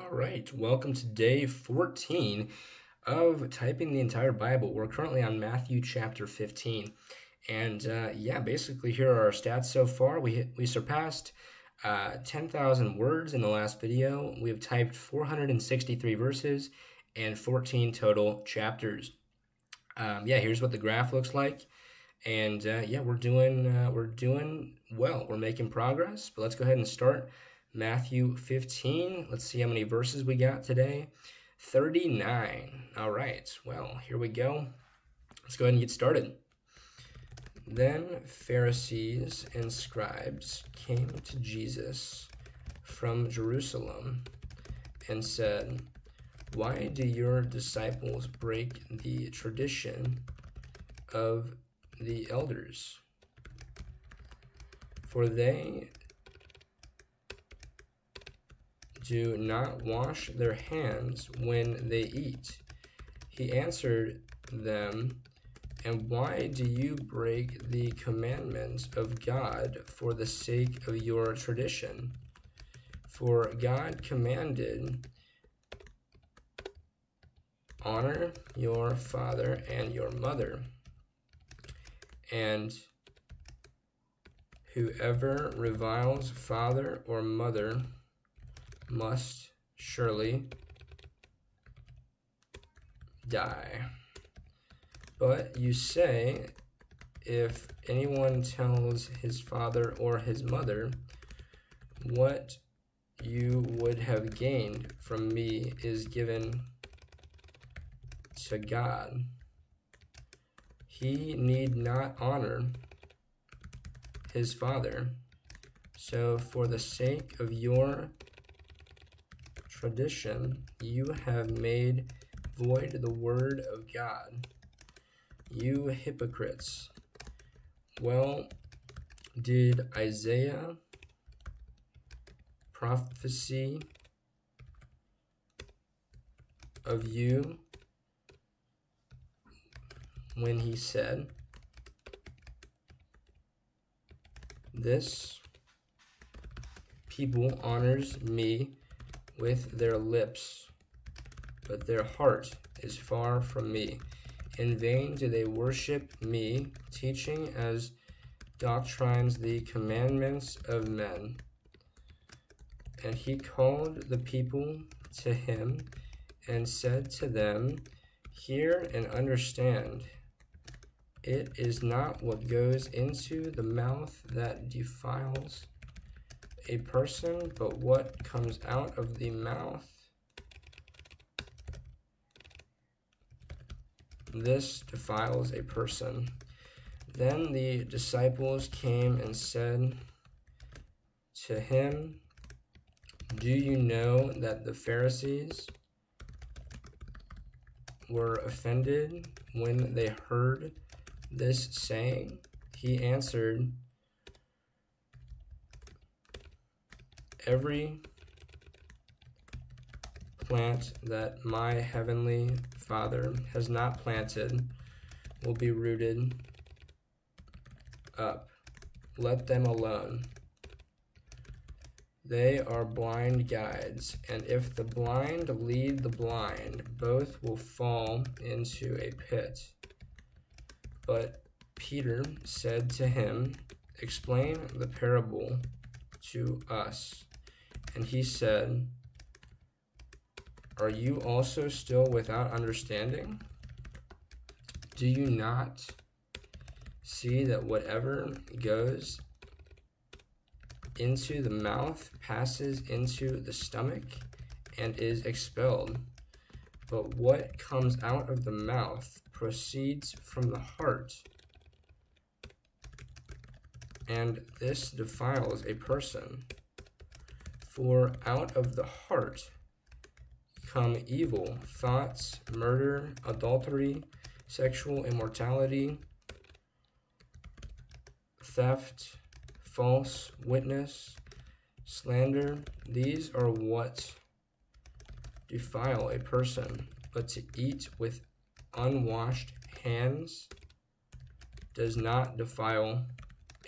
All right, welcome to day 14 of typing the entire Bible. We're currently on Matthew chapter 15. And uh, yeah, basically, here are our stats so far. We, we surpassed uh, 10,000 words in the last video. We have typed 463 verses and 14 total chapters. Um, yeah, here's what the graph looks like. And uh, yeah, we're doing uh, we're doing well. We're making progress. But let's go ahead and start Matthew 15. Let's see how many verses we got today. 39. All right, well, here we go. Let's go ahead and get started. Then Pharisees and scribes came to Jesus from Jerusalem and said, Why do your disciples break the tradition of the elders? For they do not wash their hands when they eat. He answered them, And why do you break the commandments of God for the sake of your tradition? For God commanded, Honor your father and your mother, and whoever reviles father or mother, must surely die. But you say, if anyone tells his father or his mother, what you would have gained from me is given to God. He need not honor his father. So, for the sake of your tradition, you have made void the word of God. You hypocrites. Well, did Isaiah prophecy of you when he said, This people honors me with their lips, but their heart is far from me. In vain do they worship me, teaching as doctrines the commandments of men. And he called the people to him and said to them, Hear and understand. It is not what goes into the mouth that defiles a person, but what comes out of the mouth. This defiles a person. Then the disciples came and said to him, Do you know that the Pharisees were offended when they heard this saying? He answered, every plant that my heavenly Father has not planted will be rooted up. Let them alone. They are blind guides, and if the blind lead the blind, both will fall into a pit. But Peter said to him, Explain the parable to us. And he said, Are you also still without understanding? Do you not see that whatever goes into the mouth passes into the stomach and is expelled? But what comes out of the mouth proceeds from the heart, and this defiles a person. For out of the heart come evil thoughts, murder, adultery, sexual immorality, theft, false witness, slander. These are what defile a person, but to eat with unwashed hands does not defile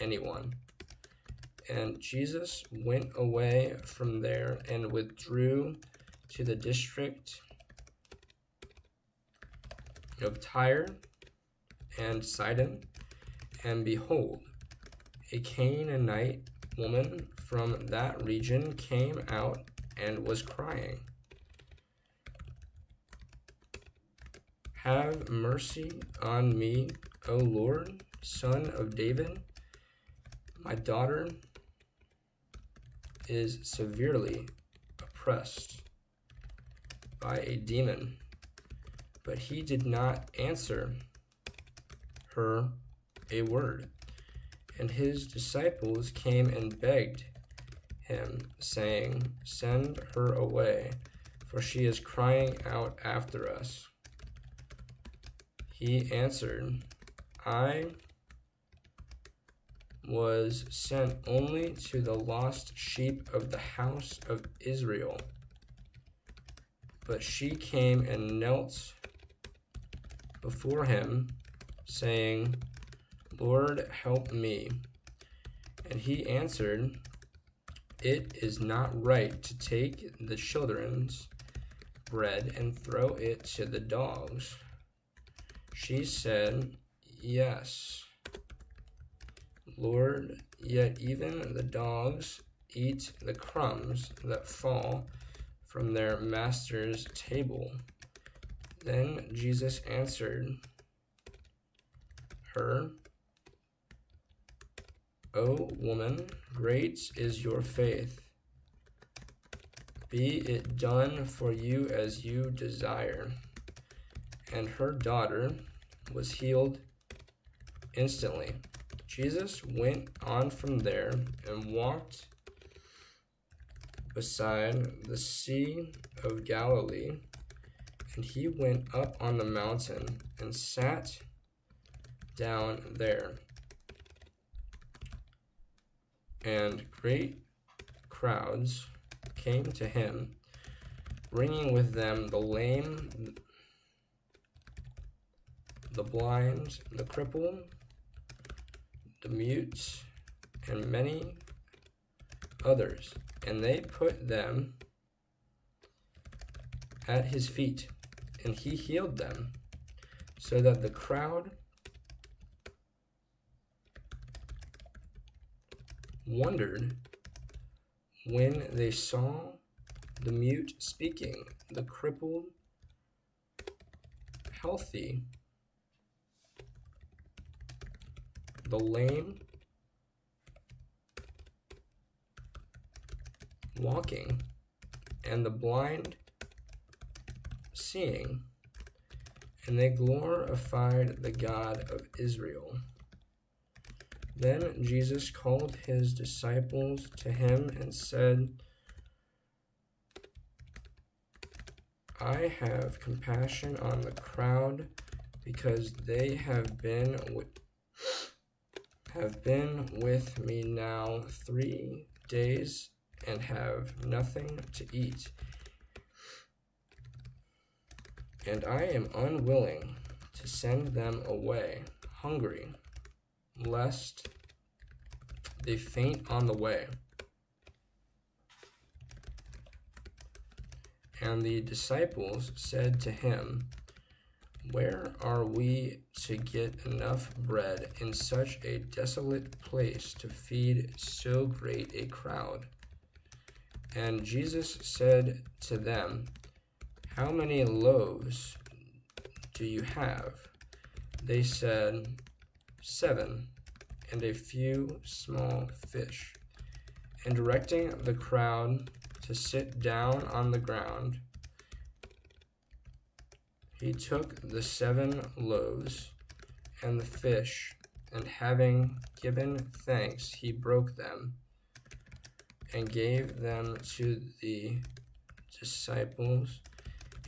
anyone. And Jesus went away from there and withdrew to the district of Tyre and Sidon, and behold, a Canaanite woman from that region came out and was crying. Have mercy on me, O Lord, son of David. My daughter is severely oppressed by a demon. But he did not answer her a word. And his disciples came and begged him, saying, Send her away, for she is crying out after us. He answered, I was sent only to the lost sheep of the house of Israel. But she came and knelt before him, saying, Lord, help me. And he answered, It is not right to take the children's bread and throw it to the dogs. She said, Yes, Lord, yet even the dogs eat the crumbs that fall from their master's table. Then Jesus answered her, O woman, great is your faith. Be it done for you as you desire. And her daughter was healed instantly. Jesus went on from there and walked beside the Sea of Galilee and he went up on the mountain and sat down there. And great crowds came to him, bringing with them the lame, the blind, the crippled, the mute, and many others. And they put them at his feet and he healed them, so that the crowd wondered when they saw the mute speaking, the crippled healthy, the lame walking, and the blind seeing, and they glorified the God of Israel. Then Jesus called his disciples to him and said, I have compassion on the crowd because they have been have been with me now 3 days and have nothing to eat and I am unwilling to send them away hungry, lest they faint on the way. And the disciples said to him, Where are we to get enough bread in such a desolate place to feed so great a crowd? And Jesus said to them, how many loaves do you have? They said, Seven, and a few small fish. And directing the crowd to sit down on the ground, he took the seven loaves and the fish, and having given thanks, he broke them and gave them to the disciples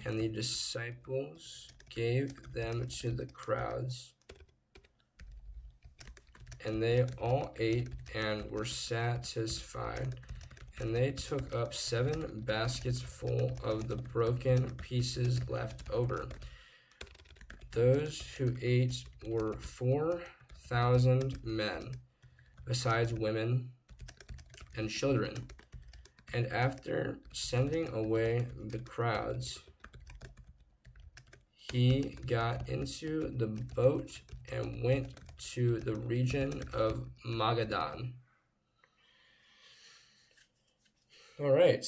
and the disciples gave them to the crowds. And they all ate and were satisfied. And they took up seven baskets full of the broken pieces left over. Those who ate were 4,000 men, besides women and children. And after sending away the crowds, he got into the boat and went to the region of Magadan. All right,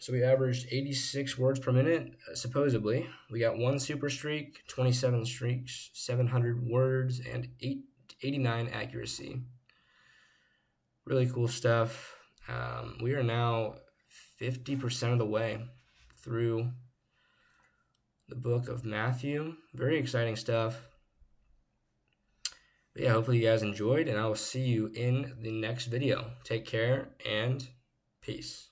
so we averaged 86 words per minute, uh, supposedly. We got one super streak, 27 streaks, 700 words, and eight, 89 accuracy. Really cool stuff. Um, we are now 50% of the way through the book of Matthew. Very exciting stuff. But yeah, hopefully you guys enjoyed, and I will see you in the next video. Take care and peace.